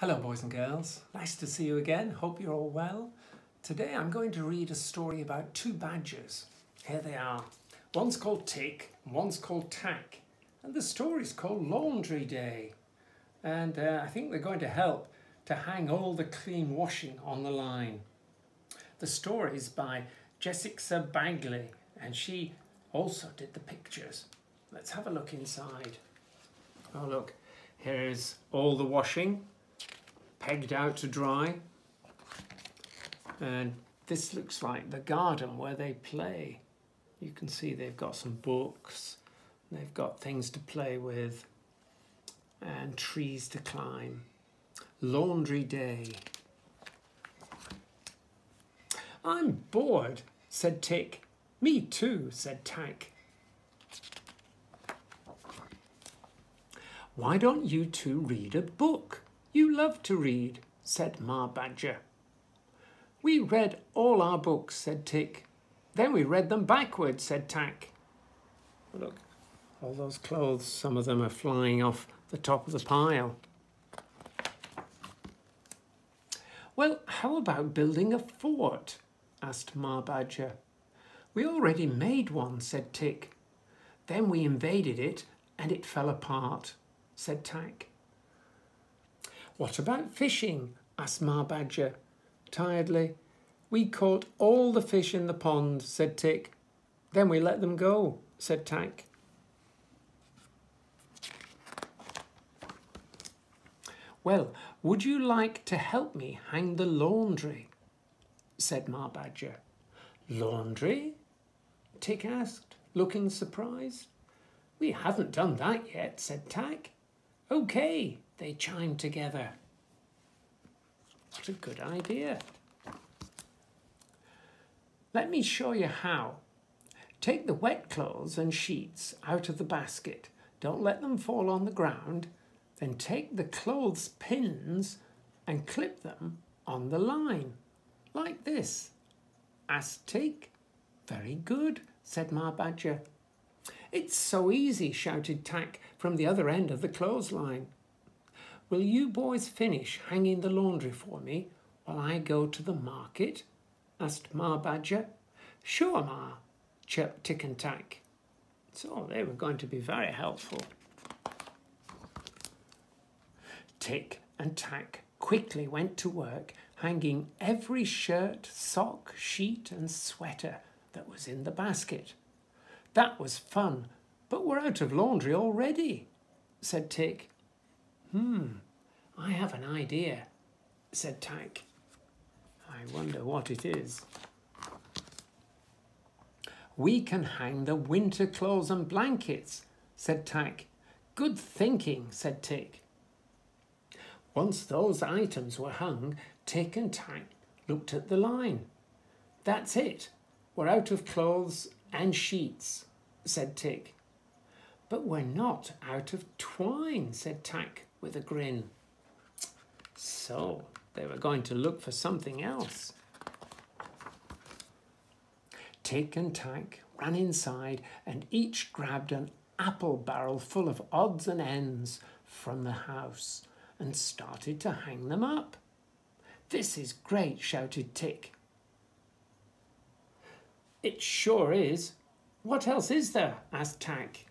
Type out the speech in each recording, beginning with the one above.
Hello boys and girls, nice to see you again, hope you're all well. Today I'm going to read a story about two badgers. Here they are. One's called Tic, one's called Tac, and the story's called Laundry Day. And uh, I think they're going to help to hang all the clean washing on the line. The story is by Jessica Bagley, and she also did the pictures. Let's have a look inside. Oh look, here's all the washing pegged out to dry. And this looks like the garden where they play. You can see they've got some books, they've got things to play with, and trees to climb. Laundry day. I'm bored, said Tic. Me too, said Tac. Why don't you two read a book? You love to read, said Ma Badger. We read all our books, said Tic. Then we read them backwards, said Tac. Look, all those clothes, some of them are flying off the top of the pile. Well, how about building a fort? asked Ma Badger. We already made one, said Tic. Then we invaded it and it fell apart, said Tac. What about fishing? asked Ma Badger, tiredly. We caught all the fish in the pond, said Tic. Then we let them go, said Tac. Well, would you like to help me hang the laundry? said Ma Badger. Laundry? Tic asked, looking surprised. We haven't done that yet, said Tac. Okay, they chimed together. What a good idea. Let me show you how. Take the wet clothes and sheets out of the basket. Don't let them fall on the ground. Then take the clothes pins and clip them on the line, like this. Astig. Very good, said Ma Badger. It's so easy, shouted Tac from the other end of the clothesline. Will you boys finish hanging the laundry for me while I go to the market? asked Ma Badger. Sure, Ma, chirped Tic and Tac. So they were going to be very helpful. Tic and Tac quickly went to work hanging every shirt, sock, sheet and sweater that was in the basket. That was fun, but we're out of laundry already, said Tic. Hmm, I have an idea, said Tac. I wonder what it is. We can hang the winter clothes and blankets, said Tac. Good thinking, said Tic. Once those items were hung, Tic and Tac looked at the line. That's it. We're out of clothes and sheets, said Tic. But we're not out of twine, said Tac with a grin. So they were going to look for something else. Tic and Tac ran inside and each grabbed an apple barrel full of odds and ends from the house and started to hang them up. This is great, shouted Tic. It sure is. What else is there? asked Tac.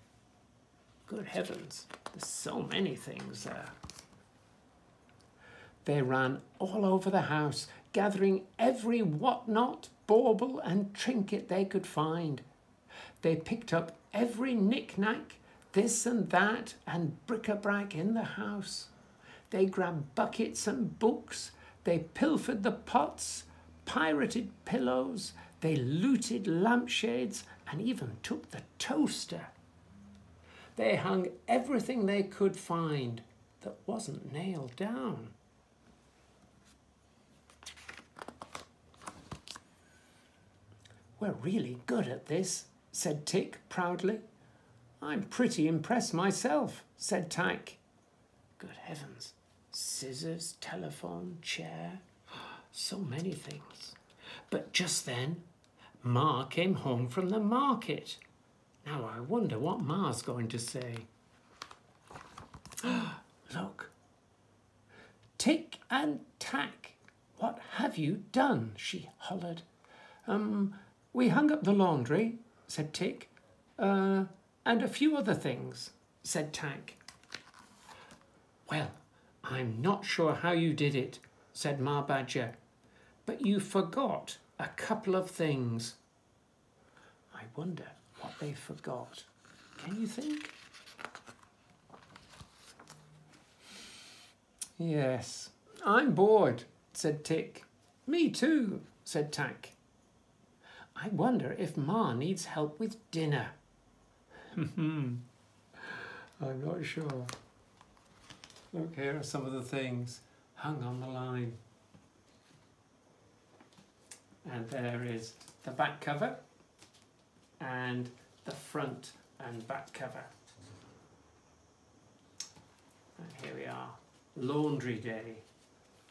Good heavens, there's so many things there. They ran all over the house, gathering every whatnot, bauble, and trinket they could find. They picked up every knick-knack, this and that, and bric-a-brac in the house. They grabbed buckets and books. They pilfered the pots, pirated pillows. They looted lampshades and even took the toaster. They hung everything they could find that wasn't nailed down. We're really good at this, said Tic proudly. I'm pretty impressed myself, said Tac. Good heavens. Scissors, telephone, chair, so many things. But just then, Ma came home from the market. Now I wonder what Ma's going to say. Look, Tic and Tac, what have you done? she hollered. Um, we hung up the laundry, said Tic, uh, and a few other things, said Tac. Well, I'm not sure how you did it, said Ma Badger, but you forgot a couple of things. I wonder what they forgot. Can you think? Yes, I'm bored, said Tic. Me too, said Tac. I wonder if Ma needs help with dinner. I'm not sure. Look, here are some of the things hung on the line. And there is the back cover and the front and back cover. And here we are, Laundry Day,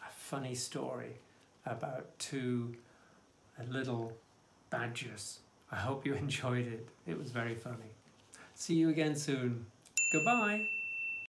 a funny story about two little badgers. I hope you enjoyed it. It was very funny. See you again soon. Goodbye.